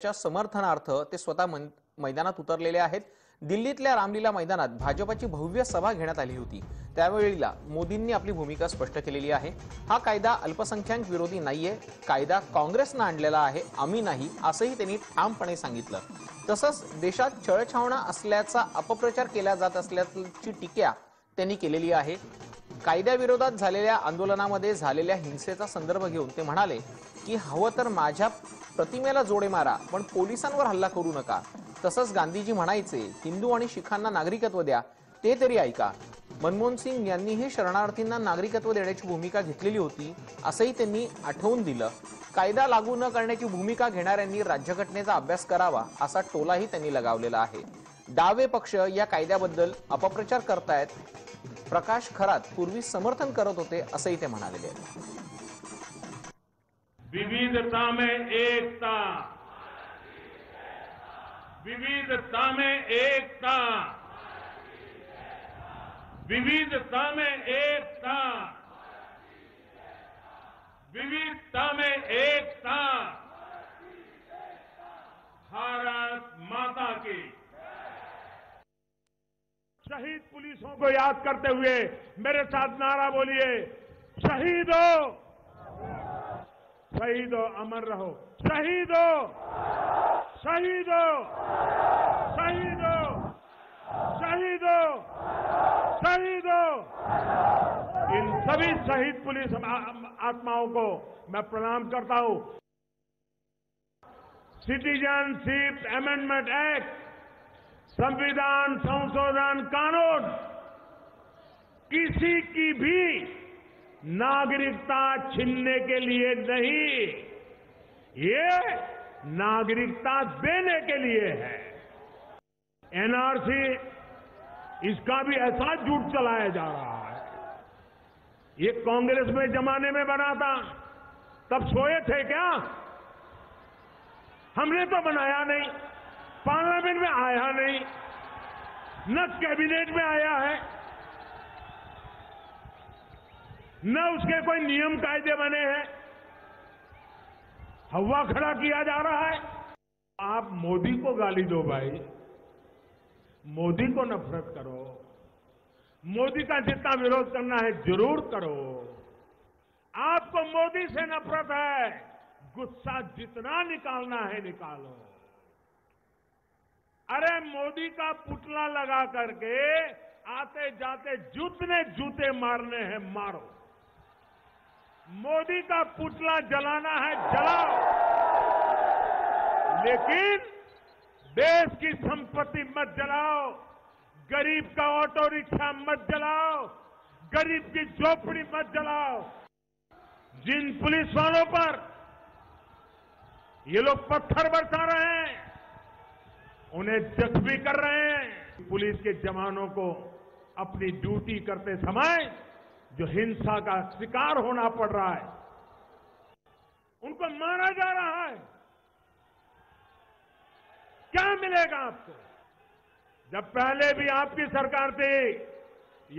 च्या समर्थनार्थ ते स्वतः मैदानात उतरलेले आहेत. दिल्लीतल्या रामलीला मैदानात भाजपाची भव्य सभा घेण्यात आली होती. त्यावेळीला मोदींनी आपली भूमिका स्पष्ट केलेली आहे. हा कायदा अल्पसंख्याक विरोधी नाहीये. कायदा काँग्रेसनं आणलेला आहे. आम्ही नाही असंही त्यांनी ठामपणे सांगितलं. तसंच देशात छळछावणा असल्याचा अपप्रचार केला जात असल्याची टीका त्यांनी केलेली आहे. कायद्याविरोधात झालेल्या आंदोलनामध्ये झालेल्या हिंसेचा संदर्भ घेऊन ते म्हणाले की हवं तर माझ्या प्रतिमेला जोडे मारा पण पोलिसांवर हल्ला करू नका. तसंच गांधीजी म्हणायचे हिंदू आणि शिखांना नागरिकत्व द्या ते तरी ऐका. मनमोहन सिंग यांनीही शरणार्थींना नागरिकत्व देण्याची भूमिका घेतलेली होती असंही त्यांनी आठवून दिलं. कायदा लागू न करण्याची भूमिका घेणाऱ्यांनी राज्यघटनेचा अभ्यास करावा असा टोलाही त्यांनी लगावलेला आहे. डावे पक्ष या कायद्याबद्दल अपप्रचार करतायत. प्रकाश खरात पूर्वी समर्थन करत होते असंही ते म्हणालेले आहेत विविधता में एकता। विविधता में एकता। विविधता में एकता। विविधता में एकता। भारत माता की। शहीद पुलिसों को याद करते हुए मेरे साथ नारा बोलिए, शहीद! शहीद हो अमर रहो। शहीद! हो शहीद! हो शहीद! हो शहीद! हो शहीद! हो इन सभी शहीद पुलिस आत्माओं को मैं प्रणाम करता हूँ। सिटीजनशिप अमेंडमेंट एक्ट, संविधान संशोधन कानून, किसी की भी नागरिकता छीनने के लिए नहीं, ये नागरिकता देने के लिए है। एनआरसी, इसका भी ऐसा झूठ चलाया जा रहा है। ये कांग्रेस में जमाने में बना था, तब सोए थे क्या? हमने तो बनाया नहीं, पार्लियामेंट में आया नहीं, न कैबिनेट में आया है। न उसके कोई नियम कायदे बने हैं। हवा खड़ा किया जा रहा है। आप मोदी को गाली दो भाई। मोदी को नफरत करो। मोदी का जितना विरोध करना है, ज़रूर करो। आपको मोदी से नफरत है। गुस्सा जितना निकालना है, निकालो। अरे, मोदी का पुतला लगा करके आते जाते जूतने जूते मारने हैं, मारो। मोदी का पुतला जलाना है, जलाओ। लेकिन देश की संपत्ति मत जलाओ। गरीब का ऑटो रिक्शा मत जलाओ। गरीब की झोपड़ी मत जलाओ। जिन पुलिस वालों पर ये लोग पत्थर बरसा रहे हैं, उन्हें जख्मी कर रहे हैं। पुलिस के जवानों को अपनी ड्यूटी करते समय जो हिंसा का शिकार होना पड़ रहा है, उनको मारा जा रहा है। क्या मिलेगा आपको? जब पहले भी आपकी सरकार थी,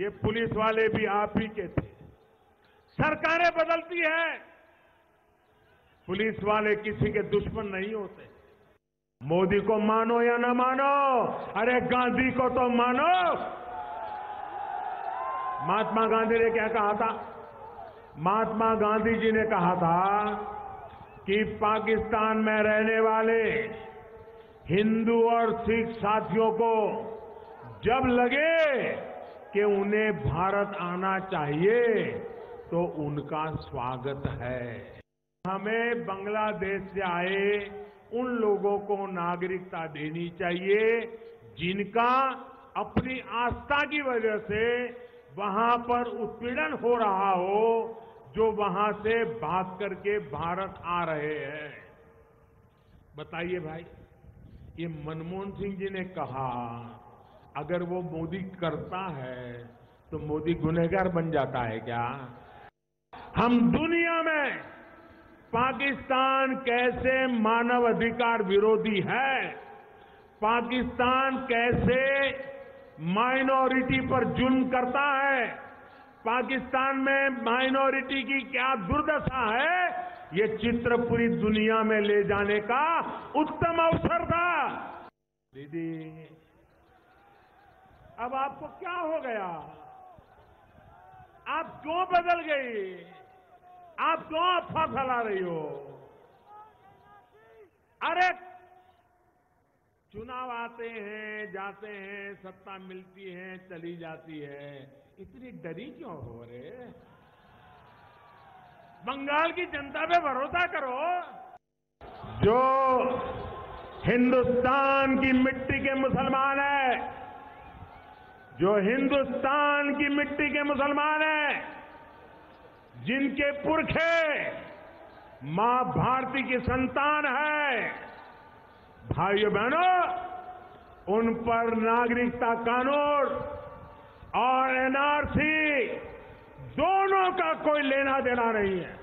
ये पुलिस वाले भी आप ही के थे। सरकारें बदलती है। पुलिस वाले किसी के दुश्मन नहीं होते। मोदी को मानो या ना मानो? अरे गांधी को तो मानो? महात्मा गांधी ने क्या कहा था? महात्मा गांधी जी ने कहा था कि पाकिस्तान में रहने वाले हिंदू और सिख साथियों को जब लगे कि उन्हें भारत आना चाहिए तो उनका स्वागत है। हमें बांग्लादेश से आए उन लोगों को नागरिकता देनी चाहिए, जिनका अपनी आस्था की वजह से वहाँ पर उत्पीड़न हो रहा हो, जो वहाँ से भाग करके भारत आ रहे हैं। बताइए भाई, ये मनमोहन सिंह जी ने कहा, अगर वो मोदी करता है तो मोदी गुनहगार बन जाता है क्या? हम दुनिया में पाकिस्तान कैसे मानव अधिकार विरोधी है? पाकिस्तान कैसे माइनॉरिटी पर जुल्म करता है। पाकिस्तान में माइनॉरिटी की क्या दुर्दशा है? ये चित्र पूरी दुनिया में ले जाने का उत्तम अवसर था। दीदी, अब आपको क्या हो गया? आप क्यों बदल गई? आप क्यों अफवाह फैला रही हो? अरे चुनाव आते हैं, जाते हैं, सत्ता मिलती है, चली जाती है। इतनी डरी क्यों हो रहे बंगाल की जनता पे भरोसा करो। जो हिंदुस्तान की मिट्टी के मुसलमान है, जो हिंदुस्तान की मिट्टी के मुसलमान है, जिनके पुरखे माँ भारती की संतान है भाइयों बहनों, उन पर नागरिकता कानून और एनआरसी दोनों का कोई लेना देना नहीं है।